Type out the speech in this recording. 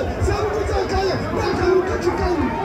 Cały cały kaja, na kałuka czy kałuka.